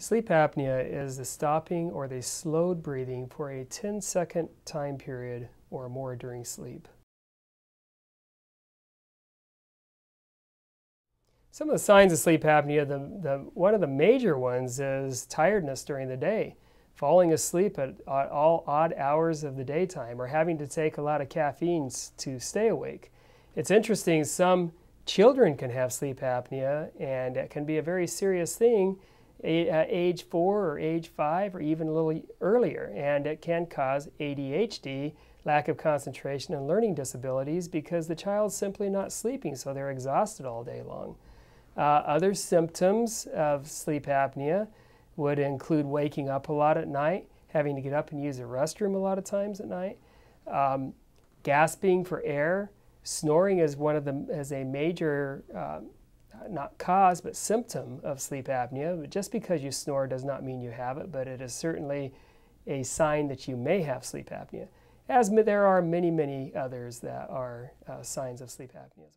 Sleep apnea is the stopping or the slowed breathing for a 10 second time period or more during sleep. Some of the signs of sleep apnea, the, the, one of the major ones is tiredness during the day, falling asleep at all odd hours of the daytime, or having to take a lot of caffeine to stay awake. It's interesting, some children can have sleep apnea, and it can be a very serious thing at age four or age five or even a little earlier, and it can cause ADHD, lack of concentration, and learning disabilities because the child's simply not sleeping, so they're exhausted all day long. Uh, other symptoms of sleep apnea would include waking up a lot at night, having to get up and use the restroom a lot of times at night, um, gasping for air, snoring is one of the as a major uh, not cause but symptom of sleep apnea. But just because you snore does not mean you have it, but it is certainly a sign that you may have sleep apnea. As there are many, many others that are uh, signs of sleep apnea.